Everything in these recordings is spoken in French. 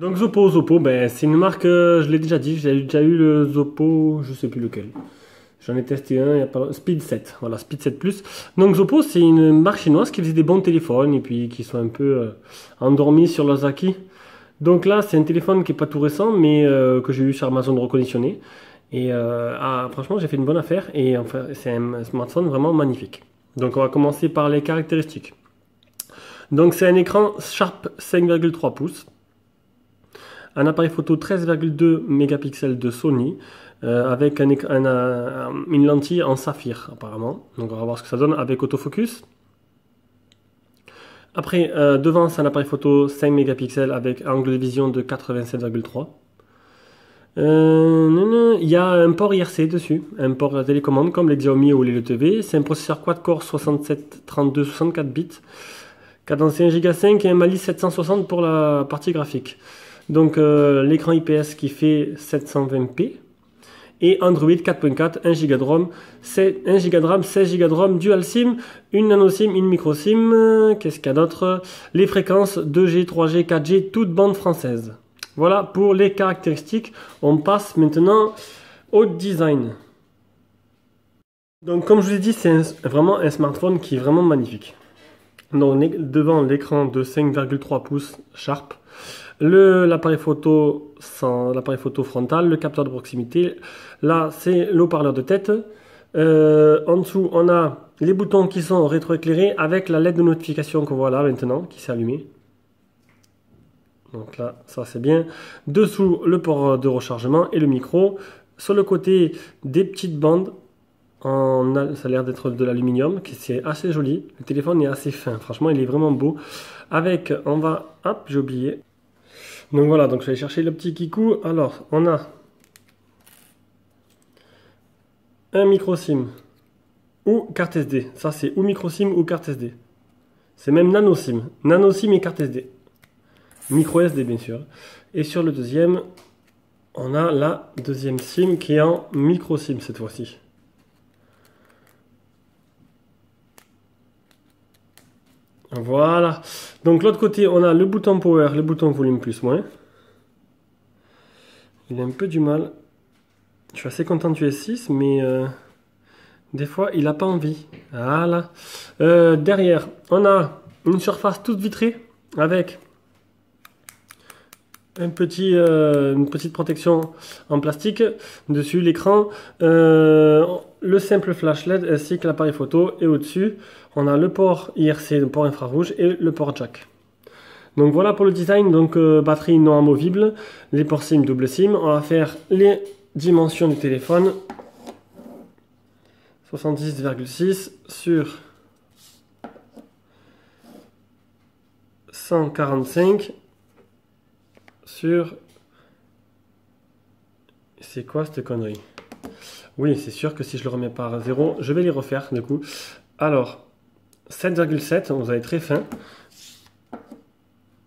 Donc Zopo, Zopo, ben, c'est une marque, euh, je l'ai déjà dit, j'ai déjà eu le Zopo, je sais plus lequel. J'en ai testé un, il y a pas Speed 7, voilà, Speed 7 Plus. Donc Zopo, c'est une marque chinoise qui faisait des bons téléphones et puis qui sont un peu euh, endormis sur acquis. Donc là, c'est un téléphone qui est pas tout récent, mais euh, que j'ai eu sur Amazon reconditionné. Et ah, franchement, j'ai fait une bonne affaire et enfin, c'est un smartphone vraiment magnifique. Donc on va commencer par les caractéristiques. Donc c'est un écran Sharp 5,3 pouces un appareil photo 13,2 mégapixels de Sony euh, avec une lentille en saphir apparemment. Donc on va voir ce que ça donne avec autofocus. Après, euh, devant, c'est un appareil photo 5 mégapixels avec angle de vision de 87,3. Euh, il y a un port IRC dessus, un port télécommande comme les Xiaomi ou les TV. C'est un processeur quad-core 67 32 64 bits, cadencé 1 Go 5 et un Mali 760 pour la partie graphique. Donc euh, l'écran IPS qui fait 720p et Android 4.4, 1 Go de ROM, 1 Go de RAM, 16 Go de ROM, dual SIM, une nano SIM, une micro SIM, qu'est-ce qu'il y a d'autre? Les fréquences 2G, 3G, 4G, toutes bandes françaises. Voilà pour les caractéristiques. On passe maintenant au design. Donc comme je vous ai dit, c'est vraiment un smartphone qui est vraiment magnifique. Donc devant l'écran de 5,3 pouces Sharp, l'appareil photo, l'appareil photo frontal, le capteur de proximité. Là, c'est le haut-parleur de tête. Euh, en dessous, on a les boutons qui sont rétroéclairés avec la LED de notification qu'on voit là maintenant, qui s'est allumée. Donc là, ça c'est bien. Dessous, le port de rechargement et le micro. Sur le côté, des petites bandes. Ça a l'air d'être de l'aluminium, qui c'est assez joli. Le téléphone est assez fin, franchement, il est vraiment beau. Avec, on va, hop, j'ai oublié, donc voilà, donc je vais chercher le petit kikou. Alors, on a un micro SIM ou carte SD. Ça, c'est ou micro SIM ou carte SD. C'est même nano SIM. Nano SIM et carte SD. Micro SD, bien sûr. Et sur le deuxième, on a la deuxième SIM qui est en micro SIM cette fois-ci. Voilà. Donc l'autre côté, on a le bouton power, le bouton volume plus moins. Il a un peu du mal. Je suis assez content du S6, mais euh, des fois, il n'a pas envie. Voilà. Euh, derrière, on a une surface toute vitrée avec un petit, euh, une petite protection en plastique dessus l'écran, le simple flash LED ainsi que l'appareil photo et au-dessus on a le port IRC, le port infrarouge et le port jack. Donc voilà pour le design, donc euh, batterie non amovible, les ports SIM, double SIM. On va faire les dimensions du téléphone. 70,6 sur 145 sur... C'est quoi cette connerie? Oui, c'est sûr que si je le remets par 0, je vais les refaire du coup. Alors, 7,7, vous avez très fin.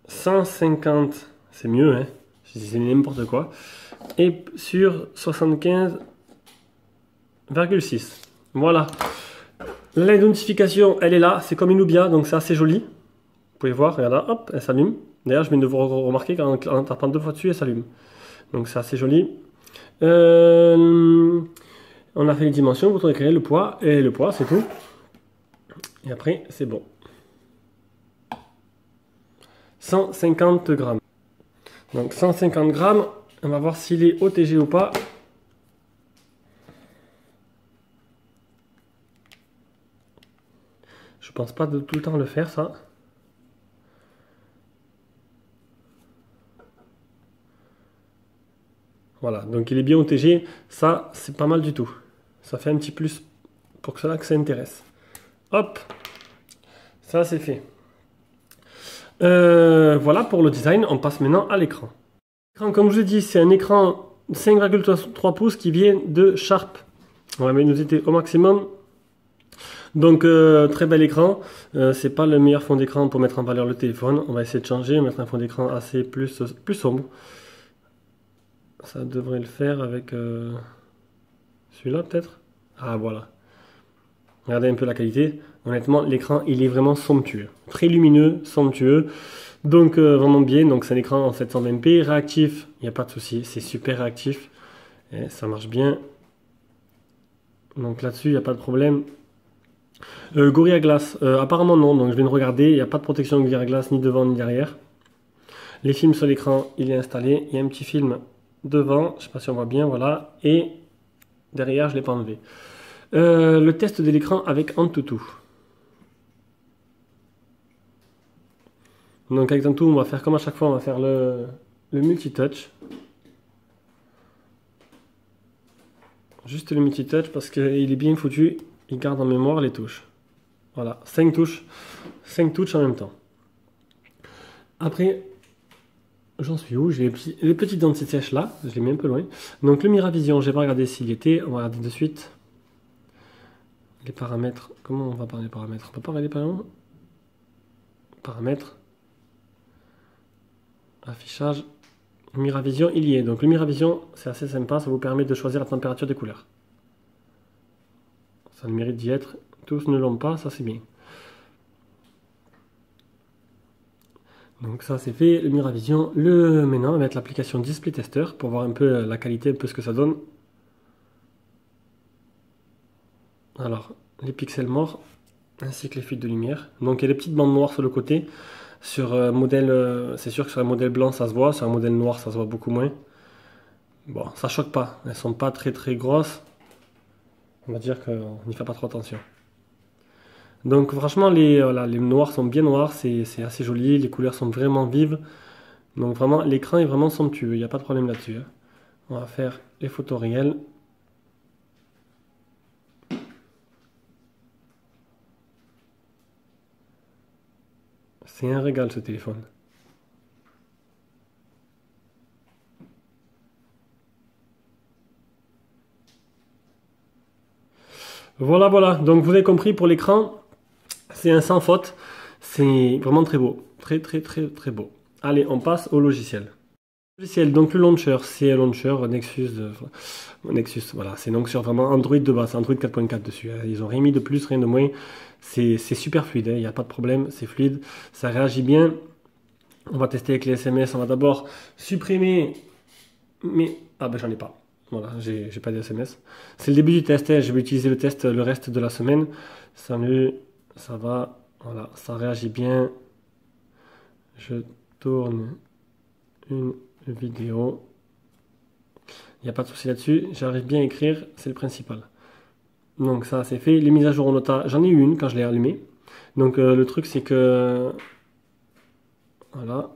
150, c'est mieux, hein c'est n'importe quoi. Et sur 75,6. Voilà. L'identification, elle est là, c'est comme une Nubia, donc c'est assez joli. Vous pouvez voir, regardez, hop, elle s'allume. D'ailleurs, je viens de vous remarquer qu'en tapant deux fois dessus, elle s'allume. Donc c'est assez joli. Euh, on a fait les dimensions, vous pouvez le poids, et le poids, c'est tout. Et après, c'est bon. 150 grammes. Donc 150 grammes, on va voir s'il est OTG ou pas. Je pense pas de tout le temps le faire ça. Voilà, donc il est bien OTG. Ça, c'est pas mal du tout. Ça fait un petit plus pour que cela que ça intéresse. Hop, ça c'est fait. Euh, voilà pour le design, on passe maintenant à l'écran. Comme je vous ai dit, c'est un écran 5,3 pouces qui vient de Sharp. On va mettre au maximum. Donc euh, très bel écran. Euh, c'est pas le meilleur fond d'écran pour mettre en valeur le téléphone. On va essayer de changer, mettre un fond d'écran assez plus, plus sombre. Ça devrait le faire avec celui-là peut-être? Ah voilà. Regardez un peu la qualité. Honnêtement, l'écran, il est vraiment somptueux. Très lumineux, somptueux. Donc euh, vraiment bien, donc c'est un écran en 720p, réactif, il n'y a pas de souci, c'est super réactif, et ça marche bien. Donc là-dessus, il n'y a pas de problème. Euh, Gorilla Glass, euh, apparemment non, donc je viens de regarder, il n'y a pas de protection Gorilla Glass ni devant ni derrière. Les films sur l'écran, il est installé, il y a un petit film devant, je ne sais pas si on voit bien, voilà, et derrière, je ne l'ai pas enlevé. Euh, le test de l'écran avec Antutu. Donc avec Antutu, on va faire comme à chaque fois, on va faire le, le multi-touch. Juste le multi-touch parce qu'il est bien foutu, il garde en mémoire les touches. Voilà, 5 touches, 5 touches en même temps. Après, j'en suis où? J'ai les, petites dents de sèche là, je les mets un peu loin. Donc le Miravision, j'ai pas regardé s'il était, on va regarder de suite. Les paramètres, comment on va parler des paramètres? On peut pas regarder par Paramètres. Affichage. Miravision, il y est. Donc le Miravision, c'est assez sympa, ça vous permet de choisir la température des couleurs. Ça le mérite d'y être. Tous ne l'ont pas, ça c'est bien. Donc ça c'est fait, le Miravision. Le, maintenant, on va mettre l'application Display Tester pour voir un peu la qualité, un peu ce que ça donne. Alors, les pixels morts, ainsi que les fuites de lumière. Donc il y a des petites bandes noires sur le côté. Sur un modèle, euh, c'est sûr que sur un modèle blanc ça se voit, sur un modèle noir ça se voit beaucoup moins. Bon, ça choque pas, elles sont pas très très grosses. On va dire qu'on n'y fait pas trop attention. Donc franchement les, les noirs sont bien noirs, c'est assez joli, les couleurs sont vraiment vives. Donc vraiment l'écran est vraiment somptueux, il n'y a pas de problème là-dessus. Hein. On va faire les photos réelles. C'est un régal ce téléphone. Voilà, voilà. Donc vous avez compris pour l'écran, c'est un sans faute. C'est vraiment très beau. Très, très, très, très beau. Allez, on passe au logiciel. Donc le launcher, c'est un launcher Nexus, Nexus, voilà, c'est donc sur vraiment Android de base, Android 4.4 dessus. Hein. Ils ont rien mis de plus, rien de moins. C'est super fluide, il hein. n'y a pas de problème, c'est fluide, ça réagit bien. On va tester avec les SMS, on va d'abord supprimer, mais ah ben j'en ai pas. Voilà, j'ai pas de SMS. C'est le début du test, hein. je vais utiliser le test le reste de la semaine. Salut, ça va, voilà, ça réagit bien. Je tourne une vidéo. Il n'y a pas de souci là-dessus. J'arrive bien à écrire, c'est le principal. Donc ça, c'est fait. Les mises à jour en nota, j'en ai eu une quand je l'ai allumé. Donc euh, le truc, c'est que... Voilà.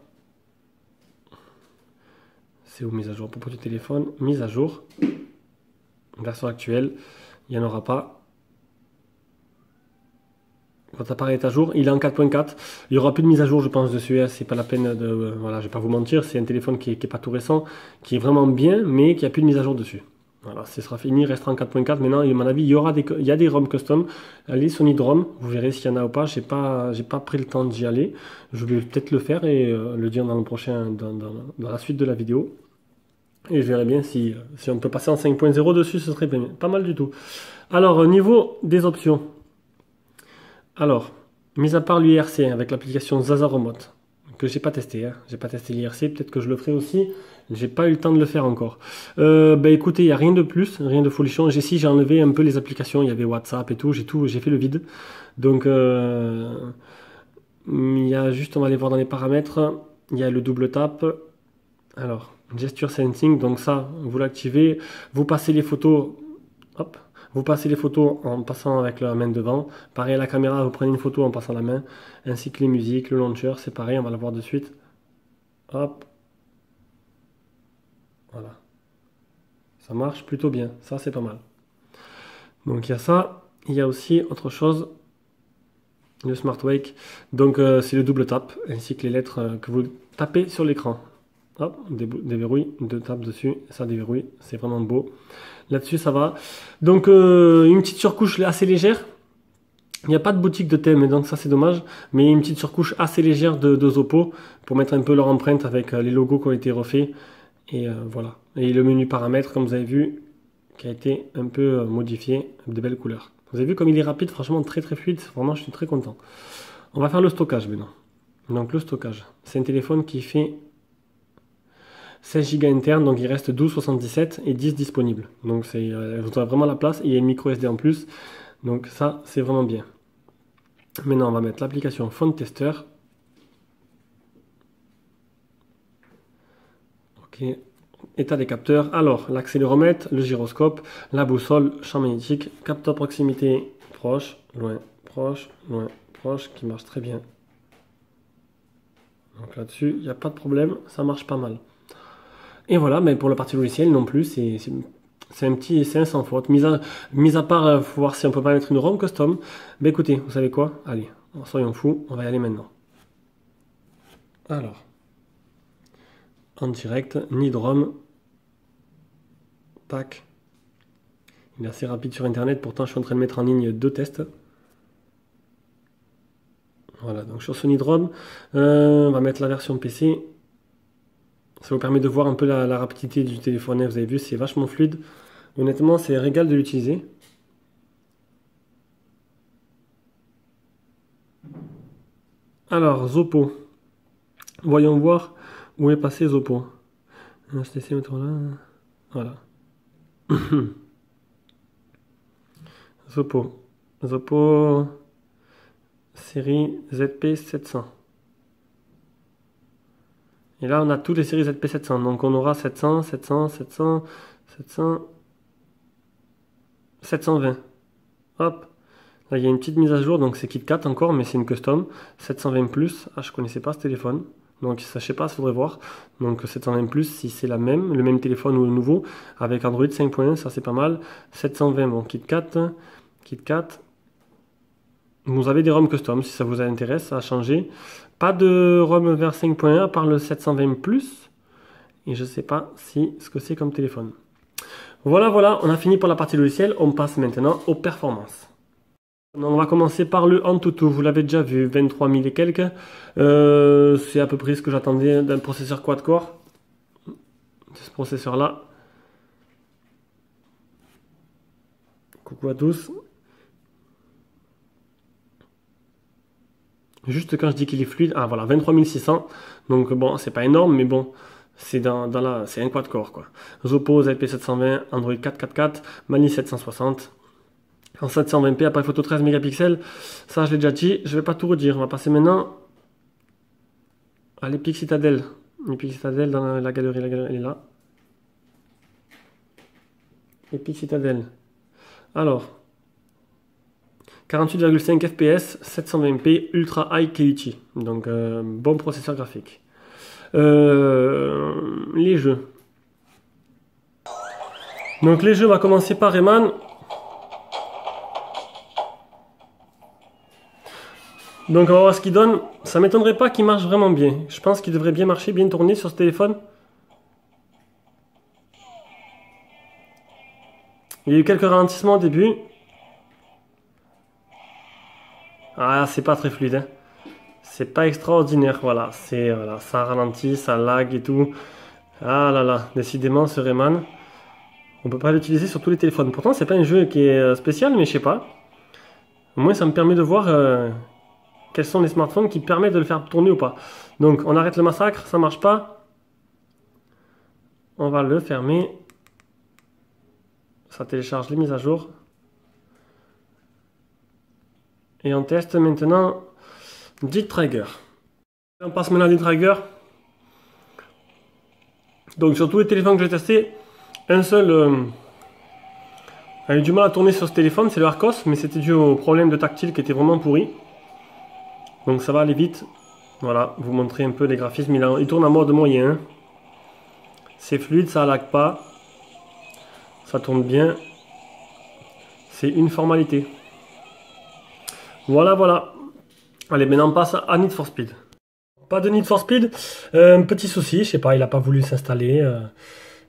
C'est où mise à jour Propos du téléphone. Mise à jour. Version actuelle. Il n'y en aura pas. Votre appareil est à jour, il est en 4.4. Il n'y aura plus de mise à jour, je pense, dessus. C'est pas la peine de. Euh, voilà, je vais pas vous mentir. C'est un téléphone qui n'est pas tout récent, qui est vraiment bien, mais qui a plus de mise à jour dessus. Voilà, ce sera fini, il restera en 4.4. Maintenant, à mon avis, il y aura des, il y a des ROM custom. Allez Sony ROM, vous verrez s'il y en a ou pas. J'ai pas, pas pris le temps d'y aller. Je vais peut-être le faire et euh, le dire dans le prochain, dans, dans, la suite de la vidéo. Et je verrai bien si, si on peut passer en 5.0 dessus, ce serait pas mal du tout. Alors, au niveau des options, alors, mis à part l'IRC avec l'application Zaza Remote, que j'ai pas testé, hein. j'ai pas testé l'IRC, peut-être que je le ferai aussi, j'ai pas eu le temps de le faire encore. Euh, bah écoutez, il n'y a rien de plus, rien de folichon. J'ai si j'ai enlevé un peu les applications, il y avait WhatsApp et tout, j'ai tout, j'ai fait le vide. Donc euh, il y a juste, on va aller voir dans les paramètres, il y a le double tap. Alors, gesture sensing, donc ça, vous l'activez, vous passez les photos, hop, vous passez les photos en passant avec la main devant. Pareil à la caméra, vous prenez une photo en passant la main. Ainsi que les musiques, le launcher, c'est pareil, on va la voir de suite. Hop. Voilà. Ça marche plutôt bien. Ça, c'est pas mal. Donc il y a ça. Il y a aussi autre chose. Le Smart Wake. Donc euh, c'est le double tap, ainsi que les lettres euh, que vous tapez sur l'écran. Hop, déverrouille, deux tapes dessus, ça déverrouille, c'est vraiment beau. Là-dessus, ça va. Donc, euh, une petite surcouche assez légère. Il n'y a pas de boutique de thème, donc ça c'est dommage. Mais une petite surcouche assez légère de, Zopo pour mettre un peu leur empreinte avec euh, les logos qui ont été refaits. Et euh, voilà. Et le menu paramètres, comme vous avez vu, qui a été un peu modifié, de belles couleurs. Vous avez vu comme il est rapide, franchement très très fluide. Vraiment, je suis très content. On va faire le stockage maintenant. Donc le stockage. C'est un téléphone qui fait 16 Go interne, donc il reste 12,77 et 10 disponibles. Donc c'est, euh, vous avez vraiment la place. Et il y a une micro SD en plus. Donc ça, c'est vraiment bien. Maintenant, on va mettre l'application Phone Tester. Ok. État des capteurs. Alors, l'accéléromètre, le gyroscope, la boussole, champ magnétique, capteur proximité proche, loin, proche, loin, proche, qui marche très bien. Donc là-dessus, il n'y a pas de problème, ça marche pas mal. Et voilà, mais pour la partie logicielle non plus, c'est un petit, c'est un sans faute. Mis à, part, euh, voir si on peut pas mettre une ROM custom. Mais écoutez, vous savez quoi? Allez, soyons fous, on va y aller maintenant. Alors, en direct, ni de ROM. Tac. Il est assez rapide sur Internet, pourtant je suis en train de mettre en ligne deux tests. Voilà, donc sur ce Nidrom, euh, on va mettre la version PC. Ça vous permet de voir un peu la, rapidité du téléphone. Vous avez vu, c'est vachement fluide. Honnêtement, c'est régal de l'utiliser. Alors, Zopo. Voyons voir où est passé Zopo. Voilà. Zopo. Zopo série ZP700. Et là, on a toutes les séries ZP700. Donc, on aura 700, 700, 700, 700, 720. Hop. Là, il y a une petite mise à jour. Donc, c'est KitKat encore, mais c'est une custom. 720 Plus. Ah, je connaissais pas ce téléphone. Donc, ça, je sais pas, il faudrait voir. Donc, 720 Plus, si c'est la même, le même téléphone ou le nouveau, avec Android 5.1, ça c'est pas mal. 720, bon, KitKat, KitKat. Vous avez des ROM custom si ça vous intéresse à changer. Pas de ROM vers 5.1 à part le 720 Plus. Et je ne sais pas si ce que c'est comme téléphone. Voilà, voilà, on a fini pour la partie logicielle. On passe maintenant aux performances. on va commencer par le Antutu. Vous l'avez déjà vu, 23 000 et quelques. Euh, c'est à peu près ce que j'attendais d'un processeur quad-core. Ce processeur-là. Coucou à tous. Juste quand je dis qu'il est fluide, ah voilà, 23600. Donc bon, c'est pas énorme, mais bon, c'est dans, dans la, c'est un quad core quoi. Zopo IP720, Android 444, Mali 760. En 720p, appareil photo 13 mégapixels. Ça, je l'ai déjà dit. Je vais pas tout redire. On va passer maintenant à l'Epic Citadel. L'Epic Citadel dans la galerie, la galerie, elle est là. Epic Citadel. Alors, 48,5 fps, 720p, ultra high quality. Donc euh, bon processeur graphique. Euh, les jeux. Donc les jeux, on va commencer par Rayman. Donc on va voir ce qu'il donne. Ça m'étonnerait pas qu'il marche vraiment bien. Je pense qu'il devrait bien marcher, bien tourner sur ce téléphone. Il y a eu quelques ralentissements au début. Ah, c'est pas très fluide. Hein. C'est pas extraordinaire, voilà. C'est voilà, ça ralentit, ça lag et tout. Ah là là, décidément, ce Rayman, on peut pas l'utiliser sur tous les téléphones. Pourtant, c'est pas un jeu qui est euh, spécial, mais je sais pas. Au moins, ça me permet de voir euh, quels sont les smartphones qui permettent de le faire tourner ou pas. Donc, on arrête le massacre, ça marche pas. On va le fermer. Ça télécharge les mises à jour. Et on teste maintenant D-Trigger. On passe maintenant à D-Trigger. Donc sur tous les téléphones que j'ai testés, un seul a eu du mal à tourner sur ce téléphone, c'est le Arcos, mais c'était dû au problème de tactile qui était vraiment pourri. Donc ça va aller vite. Voilà, vous montrer un peu les graphismes. Il, il tourne en mode moyen. C'est fluide, ça lag pas. Ça tourne bien. C'est une formalité. Voilà, voilà. Allez, maintenant on passe à Need for Speed. Pas de Need for Speed. Euh, un petit souci, je sais pas, il a pas voulu s'installer. Euh,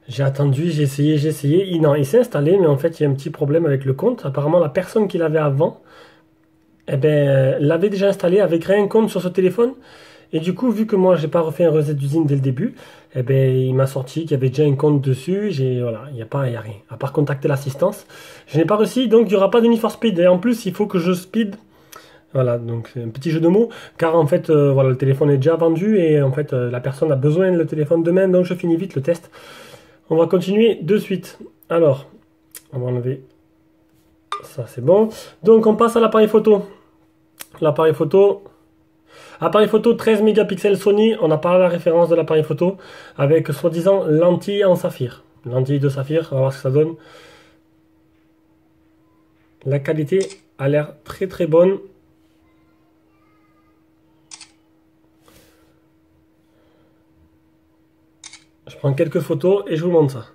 j'ai attendu, j'ai essayé, j'ai essayé. Il, non, il s'est installé, mais en fait, il y a un petit problème avec le compte. Apparemment, la personne qui l'avait avant, eh ben, l'avait déjà installé, avait créé un compte sur ce téléphone. Et du coup, vu que moi, j'ai pas refait un reset d'usine dès le début, eh ben, il m'a sorti qu'il y avait déjà un compte dessus. J'ai, voilà, il n'y a pas, il y a rien. À part contacter l'assistance. Je n'ai pas réussi, donc il n'y aura pas de Need for Speed. Et en plus, il faut que je speed Voilà, donc c'est un petit jeu de mots, car en fait, euh, voilà, le téléphone est déjà vendu et en fait, euh, la personne a besoin de le téléphone demain, donc je finis vite le test. On va continuer de suite. Alors, on va enlever ça, c'est bon. Donc, on passe à l'appareil photo. L'appareil photo, appareil photo 13 mégapixels Sony, on n'a pas la référence de l'appareil photo, avec soi-disant lentille en saphir. Lentille de saphir, on va voir ce que ça donne. La qualité a l'air très très bonne. Prends quelques photos et je vous montre ça.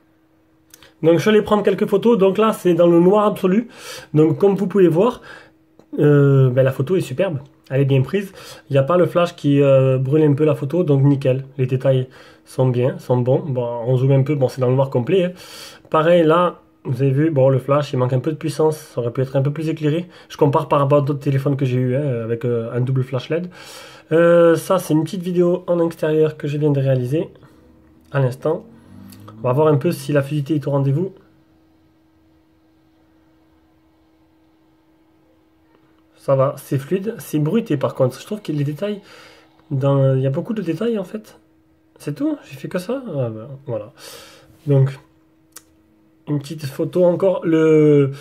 Donc je vais aller prendre quelques photos. Donc là c'est dans le noir absolu. Donc comme vous pouvez voir, euh, ben, la photo est superbe. Elle est bien prise. Il n'y a pas le flash qui euh, brûle un peu la photo. Donc nickel. Les détails sont bien, sont bons. Bon, on zoome un peu. Bon, c'est dans le noir complet. Hein. Pareil là, vous avez vu, bon, le flash, il manque un peu de puissance. Ça aurait pu être un peu plus éclairé. Je compare par rapport à d'autres téléphones que j'ai eu hein, avec euh, un double flash LED. ça, c'est une petite vidéo en extérieur que je viens de réaliser à l'instant. On va voir un peu si la fluidité est au rendez-vous. Ça va, c'est fluide, c'est bruité par contre. Je trouve que les détails, dans... il y a beaucoup de détails en fait. C'est tout, j'ai fait que ça. Ah, ben, voilà. Donc, une petite photo encore. Le,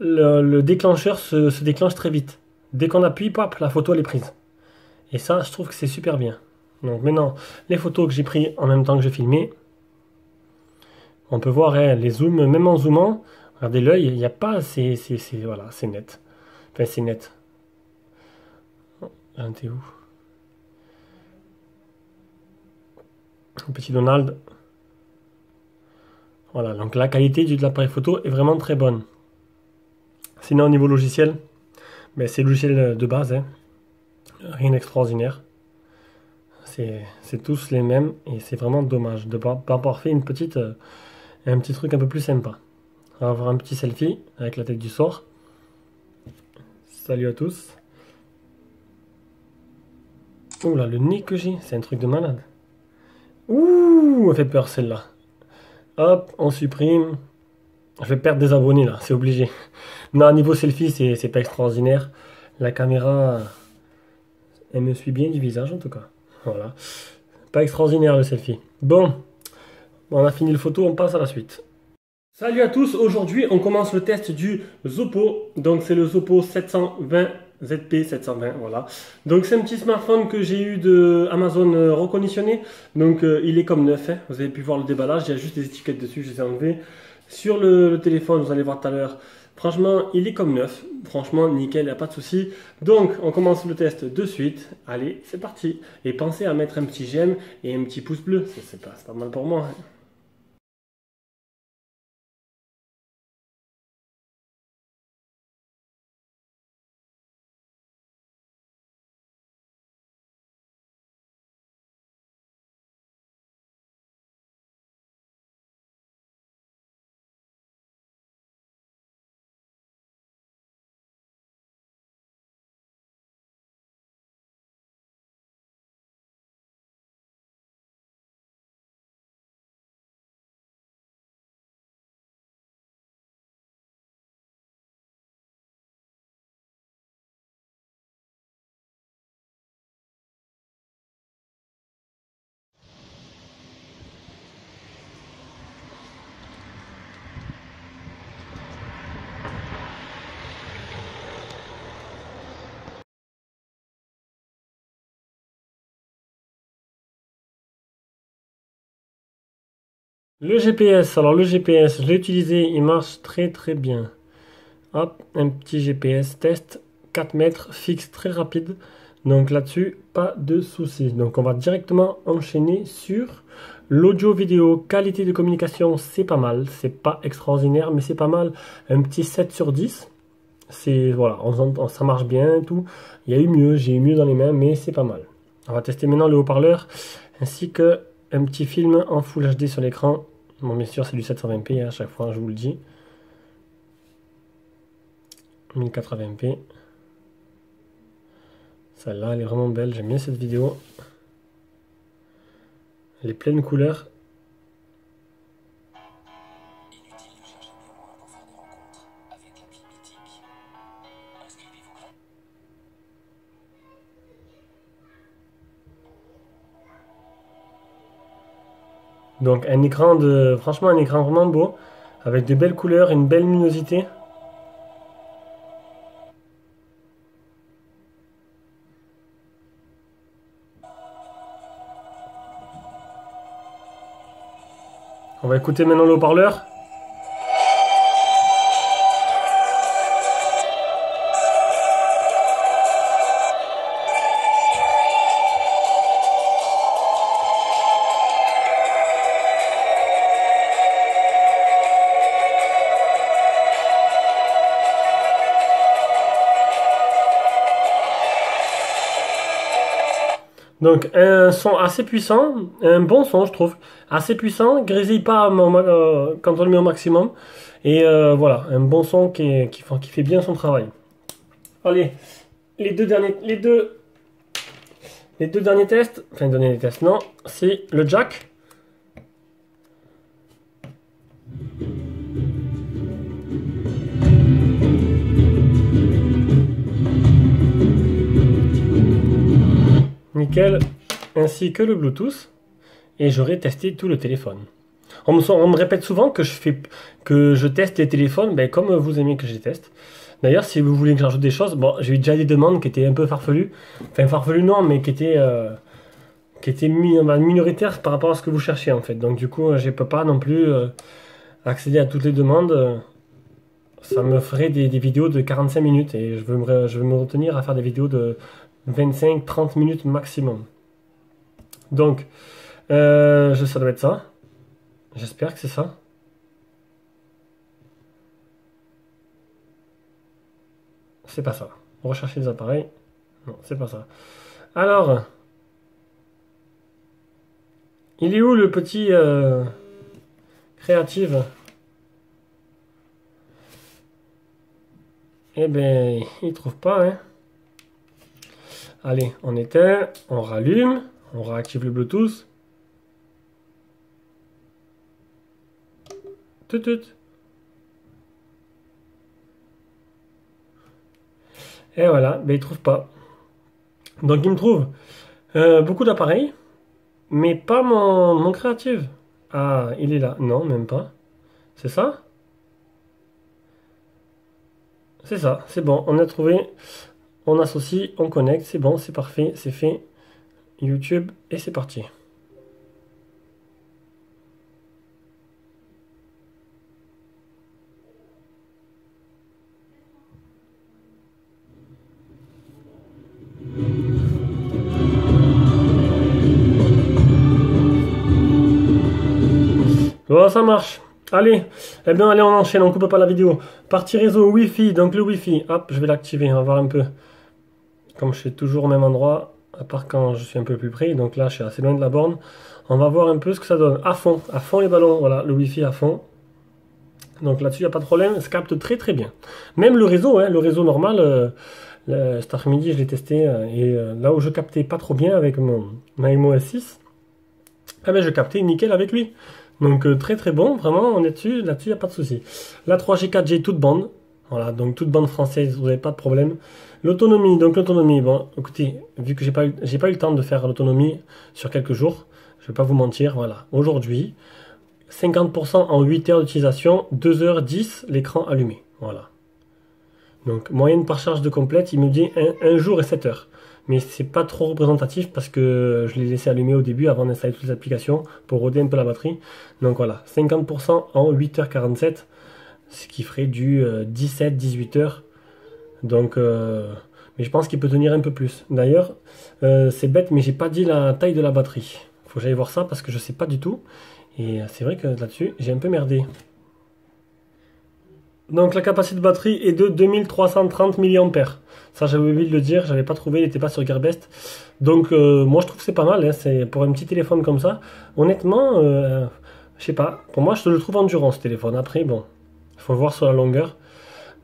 le, déclencheur se, déclenche très vite. Dès qu'on appuie, pop, la photo elle est prise. Et ça, je trouve que c'est super bien. Donc maintenant, les photos que j'ai prises en même temps que je filmais, on peut voir hein, les zooms, même en zoomant, regardez l'œil, il n'y a pas, c'est voilà, c'est net. Enfin, c'est net. Un t'es où? Petit Donald. Voilà, donc la qualité de l'appareil photo est vraiment très bonne. Sinon, au niveau logiciel, ben, c'est logiciel de base, hein. rien d'extraordinaire. C'est tous les mêmes et c'est vraiment dommage de ne pas, avoir fait une petite, euh, un petit truc un peu plus sympa. On va avoir un petit selfie avec la tête du sort. Salut à tous. Ouh là, le nez que j'ai, c'est un truc de malade. Ouh, elle fait peur celle-là. Hop, on supprime. Je vais perdre des abonnés là, c'est obligé. Non, niveau selfie, c'est pas extraordinaire. La caméra, elle me suit bien du visage en tout cas. Voilà. Pas extraordinaire le selfie. Bon, on a fini le photo, on passe à la suite. Salut à tous, aujourd'hui on commence le test du Zopo. Donc c'est le Zopo 720 ZP720, voilà. Donc c'est un petit smartphone que j'ai eu de Amazon euh, reconditionné. Donc euh, il est comme neuf, hein. vous avez pu voir le déballage, il y a juste des étiquettes dessus, je les ai enlevées. Sur le, téléphone, vous allez voir tout à l'heure, franchement il est comme neuf. Franchement nickel, il n'y a pas de souci. Donc on commence le test de suite. Allez, c'est parti. Et pensez à mettre un petit j'aime et un petit pouce bleu, c'est pas, pas mal pour moi. Le GPS, alors le GPS, je l'ai utilisé, il marche très très bien. Hop, un petit GPS test, 4 mètres, fixe très rapide. Donc là-dessus, pas de soucis. Donc on va directement enchaîner sur l'audio vidéo. Qualité de communication, c'est pas mal. C'est pas extraordinaire, mais c'est pas mal. Un petit 7 sur 10. C'est voilà, ça marche bien tout. Il y a eu mieux, j'ai eu mieux dans les mains, mais c'est pas mal. On va tester maintenant le haut-parleur ainsi que un petit film en Full HD sur l'écran Bien sûr, c'est du 720p hein, à chaque fois, je vous le dis. 1080p. Celle-là, elle est vraiment belle. J'aime bien cette vidéo. Elle est pleine de Donc un écran de, franchement un écran vraiment beau, avec de belles couleurs, une belle luminosité. On va écouter maintenant le haut-parleur. Donc un son assez puissant, un bon son je trouve, assez puissant, grésille pas euh, quand on le met au maximum. Et euh, voilà, un bon son qui, fait bien son travail. Allez, les deux derniers, les deux, les deux derniers tests, enfin derniers tests non, c'est le jack. Nickel, ainsi que le Bluetooth. Et j'aurai testé tout le téléphone. On me, répète souvent que je, fais, que je teste les téléphones ben, comme vous aimez que je les teste. D'ailleurs, si vous voulez que j'ajoute des choses, bon, j'ai eu déjà des demandes qui étaient un peu farfelues. Enfin, farfelues non, mais qui étaient, euh, étaient minoritaires par rapport à ce que vous cherchez en fait. Donc du coup, je ne peux pas non plus euh, accéder à toutes les demandes. Ça me ferait des, vidéos de 45 minutes et je veux, je veux me retenir à faire des vidéos de 25-30 minutes maximum. Donc, euh, ça doit être ça. J'espère que c'est ça. C'est pas ça. Rechercher les appareils. Non, c'est pas ça. Alors, il est où le petit euh, créative? Eh ben, il trouve pas, hein. Allez, on éteint, on rallume, on réactive le Bluetooth. Tout, tout. Et voilà, mais il trouve pas. Donc il me trouve euh, beaucoup d'appareils, mais pas mon, mon. Ah, il est là. Non, même pas. C'est ça? C'est ça, c'est bon, on a trouvé on associe, on connecte, c'est bon, c'est parfait, c'est fait. YouTube et c'est parti. Bon, ça marche. Allez, eh bien, allez, on enchaîne, on coupe pas la vidéo. Partie réseau Wi-Fi, donc le Wi-Fi. Hop, je vais l'activer, on va voir un peu comme je suis toujours au même endroit, à part quand je suis un peu plus près, donc là je suis assez loin de la borne, on va voir un peu ce que ça donne. À fond, à fond les ballons, voilà, le wifi à fond. Donc là-dessus, il n'y a pas de problème, ça capte très très bien. Même le réseau, hein, le réseau normal, euh, cet après-midi je l'ai testé, euh, et euh, là où je captais pas trop bien avec mon S6, eh ben, je captais nickel avec lui. Donc très très bon, vraiment, on est dessus, là-dessus, il n'y a pas de souci. La 3G 4G toute bande, voilà, donc toute bande française, vous n'avez pas de problème. L'autonomie, donc l'autonomie, bon, écoutez, vu que j'ai pas, eu, pas eu le temps de faire l'autonomie sur quelques jours, je vais pas vous mentir, voilà. Aujourd'hui, 50% en 8 heures d'utilisation, 2h10 l'écran allumé, voilà. Donc moyenne par charge de complète, il me dit 1, jour et 7 heures. Mais c'est pas trop représentatif parce que je l'ai laissé allumer au début avant d'installer toutes les applications pour roder un peu la batterie. Donc voilà, 50% en 8h47 ce qui ferait du 17-18 euh, heures. Donc, euh, mais je pense qu'il peut tenir un peu plus. D'ailleurs, euh, c'est bête, mais j'ai pas dit la taille de la batterie. Faut que j'aille voir ça parce que je sais pas du tout. Et c'est vrai que là-dessus, j'ai un peu merdé. Donc la capacité de batterie est de 2330 mAh. Ça j'avais oublié de le dire, j'avais pas trouvé, il n'était pas sur Gearbest. Donc moi je trouve que c'est pas mal, hein. c'est pour un petit téléphone comme ça. Honnêtement, je sais pas, pour moi je le trouve endurant ce téléphone. Après bon, il faut voir sur la longueur.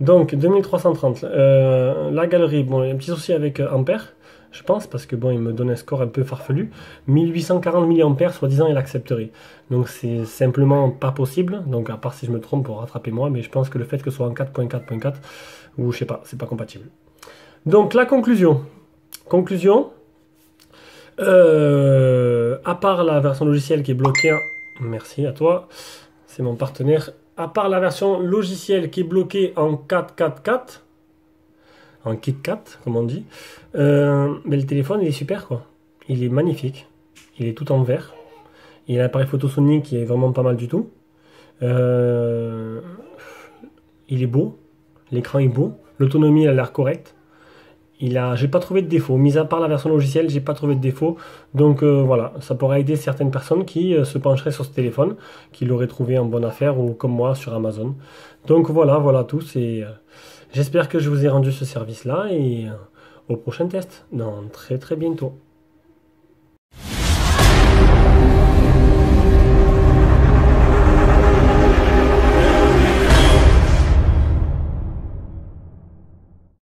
Donc 2330. Euh, la galerie, bon, il y a un petit souci avec euh, Ampère, je pense, parce que bon, il me donne un score un peu farfelu. 1840 mAh, soi-disant, il accepterait. Donc c'est simplement pas possible. Donc à part si je me trompe pour rattraper moi, mais je pense que le fait que ce soit en 4.4.4, ou je sais pas, c'est pas compatible. Donc la conclusion. Conclusion. Euh, à part la version logicielle qui est bloquée Merci à toi. C'est mon partenaire. À part la version logicielle qui est bloquée en 444, en Kit 4, comme on dit, euh, mais le téléphone il est super quoi. Il est magnifique. Il est tout en vert. Il a un appareil photo qui est vraiment pas mal du tout. Euh, il est beau. L'écran est beau. L'autonomie a l'air correcte. Il a, j'ai pas trouvé de défaut. Mis à part la version logicielle, j'ai pas trouvé de défaut. Donc euh, voilà, ça pourrait aider certaines personnes qui euh, se pencheraient sur ce téléphone, qui l'auraient trouvé en bonne affaire ou comme moi sur Amazon. Donc voilà, voilà tout. Euh, j'espère que je vous ai rendu ce service-là et au prochain test dans très très bientôt.